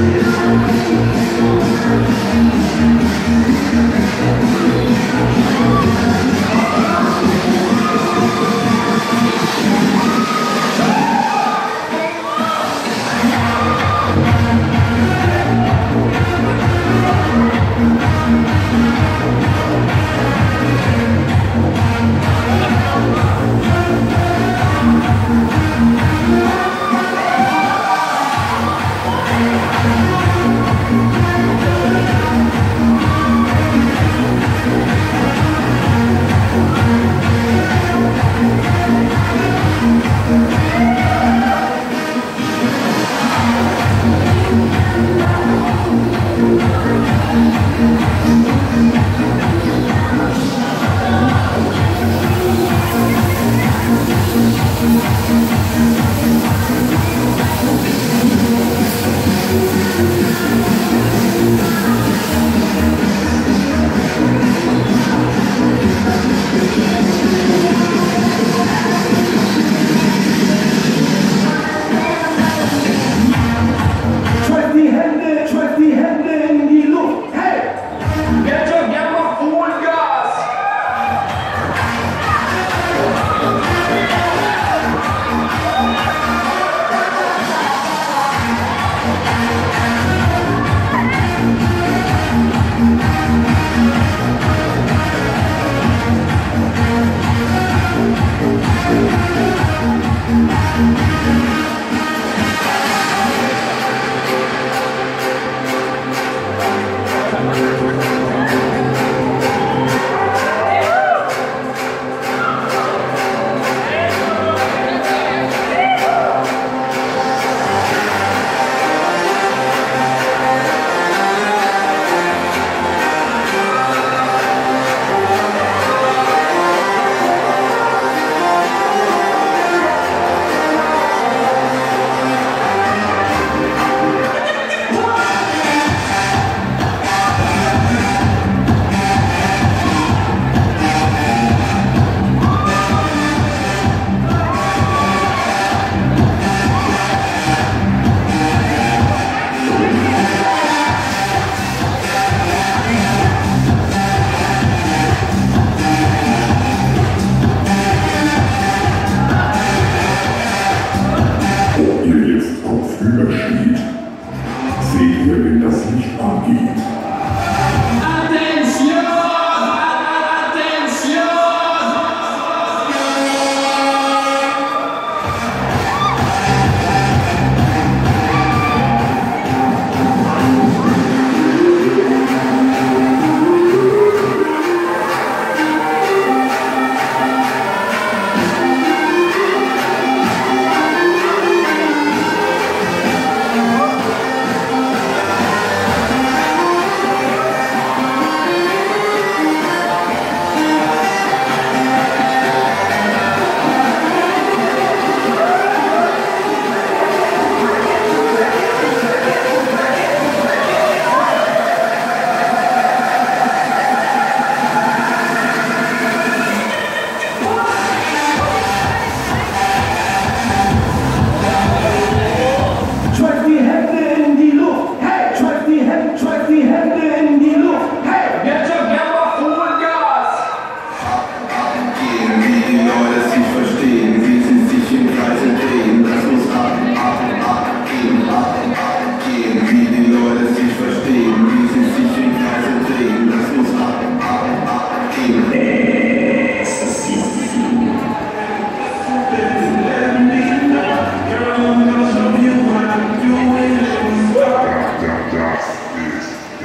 Schmeißt Vögeln das Licht angeht.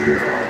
Yeah.